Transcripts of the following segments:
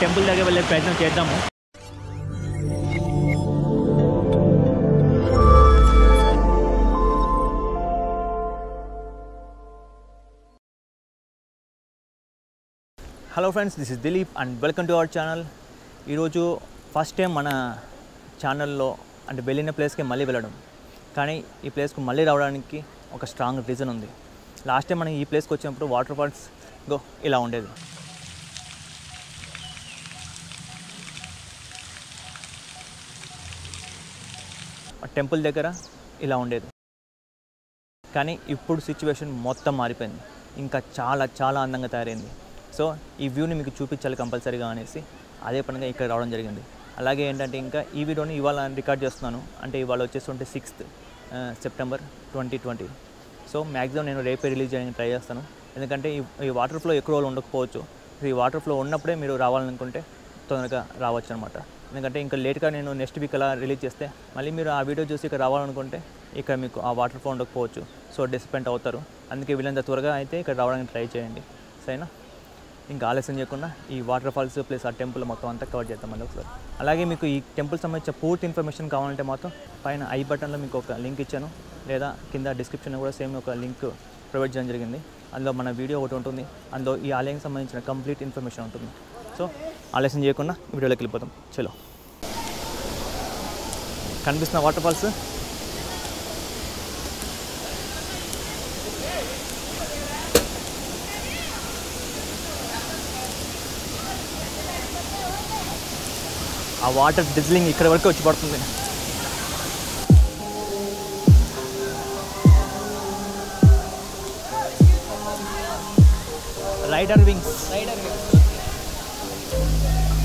Temple దగ్గర వెళ్ళే ప్రయత్నం చేద్దాము. Hello friends this is Dilip and welcome to our channel ఈరోజు ఫస్ట్ టైం మన ఛానల్లో అంటే వెళ్ళిన ప్లేస్కి మళ్ళీ వెళ్ళడం. కానీ ఈ ప్లేస్కు మళ్ళీ రావడానికి ఒక స్ట్రాంగ్ రీజన్ ఉంది. లాస్ట్ టైం మనం ఈ ప్లేస్కి వచ్చినప్పుడు వాటర్ ఫాల్స్ గో ఇలా ఉండేది. టెంపుల్ దగ్గర ఇలా ఉండేది. కానీ ఇప్పుడు సిచ్యువేషన్ మొత్తం మారిపోయింది. ఇంకా చాలా చాలా అందంగా తయారైంది. సో ఈ వ్యూని మీకు చూపించాలి కంపల్సరీగా అనేసి అదే పనిగా ఇక్కడ రావడం జరిగింది. అలాగే ఏంటంటే ఇంకా ఈ వీడియోని ఇవాళ రికార్డ్ చేస్తున్నాను. అంటే ఇవాళ వచ్చేస్తుంటే sixth September twenty twenty. So maximum నేను రేపే రిలీజ్ చేయడానికి ట్రై చేస్తాను. ఎందుకంటే ఈ ఈ వాటర్ ఫ్లో ఎక్కువ రోజులు ఉండకపోవచ్చు. ఈ వాటర్ ఫ్లో ఉన్నప్పుడే మీరు రావాలనుకుంటే తొందరగా రావచ్చు అనమాట ఎందుకంటే ఇంకా లేట్గా నేను నెక్స్ట్ వీక్ అలా రిలీజ్ చేస్తే మళ్ళీ మీరు ఆ వీడియో చూసి ఇక్కడ రావాలనుకుంటే ఇక్కడ మీకు ఆ వాటర్ ఫౌండ్కి పోవచ్చు. సో డిసప్పాయింట్ అవుతారు. అందుకే వీళ్ళంత త్వరగా అయితే ఇక్కడ రావడానికి ట్రై చేయండి. సరేనా? ఇంకా ఆలస్యం చేయకుండా ఈ వాటర్ ఫాల్స్ ప్లస్ ఆ టెంపుల్ మొత్తం అంతా కవర్ చేద్దాం మళ్ళీ ఒకసారి. అలాగే మీకు ఈ టెంపుల్ సంబంధించిన పూర్తి ఇన్ఫర్మేషన్ కావాలంటే మాత్రం పైన ఐ బటన్లో మీకు ఒక లింక్ ఇచ్చాను. లేదా కింద డిస్క్రిప్షన్లో కూడా సేమ్ ఒక లింక్ ప్రొవైడ్ చేయడం జరిగింది. అందులో మన వీడియో ఒకటి ఉంటుంది. అందులో ఈ ఆలయానికి సంబంధించిన కంప్లీట్ ఇన్ఫర్మేషన్ ఉంటుంది. సో ఆలస్యం చేయకుండా వీడియోలోకి వెళ్ళిపోతాం చలో. కనిపిస్తున్న వాటర్ ఫాల్స్? ఆ వాటర్ డిజిలింగ్ ఇక్కడ వరకు వచ్చి పడుతుంది. Rider wings Thank you.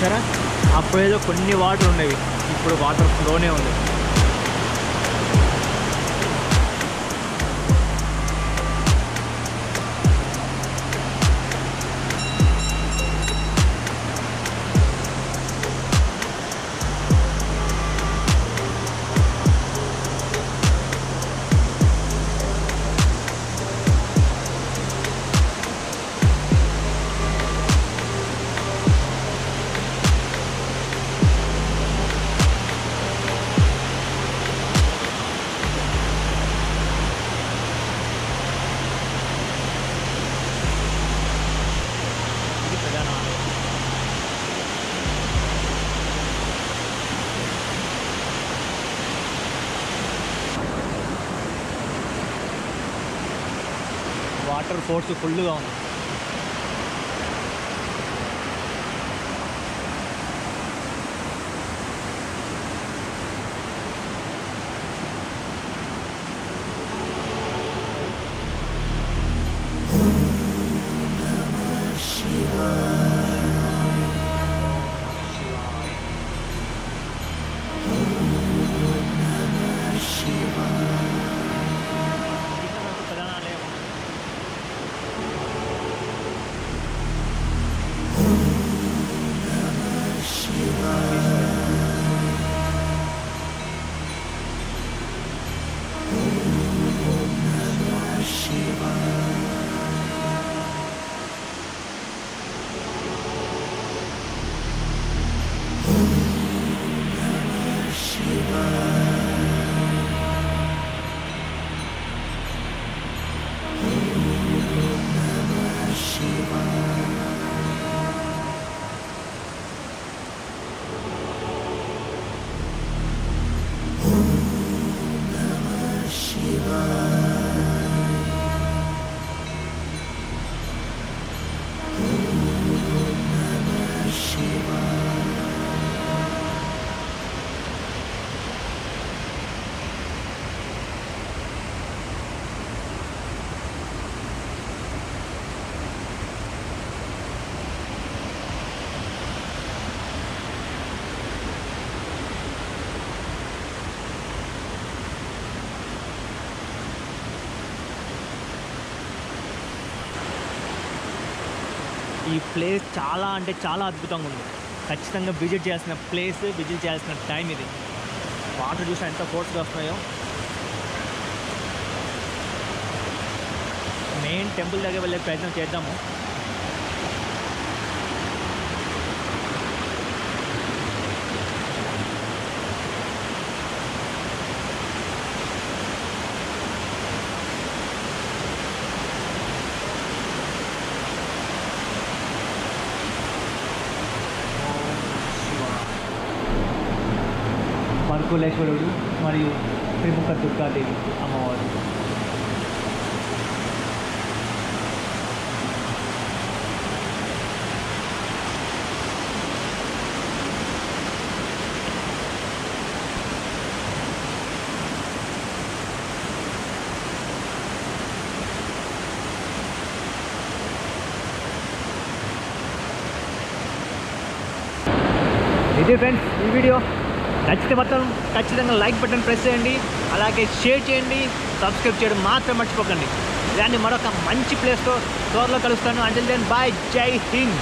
చూసారా? అప్పుడేదో కొన్ని వాటర్ ఉండేవి ఇప్పుడు వాటర్ ఫ్లోనే ఉంది. వాటర్ ఫోర్స్ ఫుల్గా ఉంది. ఈ ప్లేస్ చాలా అంటే చాలా అద్భుతంగా ఉంది. ఖచ్చితంగా విజిట్ చేయాల్సిన ప్లేస్ విజిట్ చేయాల్సిన టైం ఇది. వాటర్ చూసిన ఎంత ఫోర్స్గా వస్తున్నాయో. మెయిన్ టెంపుల్ దగ్గర వెళ్ళే ప్రయత్నం చేద్దాము. పర్కులేశ్వరుడు మరియు త్రిముఖ దుర్గాదేవి అమ్మవారు. ఇది ఫ్రెండ్స్ ఈ వీడియో నచ్చితే మాత్రం ఖచ్చితంగా లైక్ బటన్ ప్రెస్ చేయండి. అలాగే షేర్ చేయండి. సబ్స్క్రైబ్ చేయడం మాత్రం మర్చిపోకండి. దాన్ని మరొక మంచి ప్లేస్తో త్వరలో కలుస్తాను. అంటే దెన్ బాయ్ జై హింద్.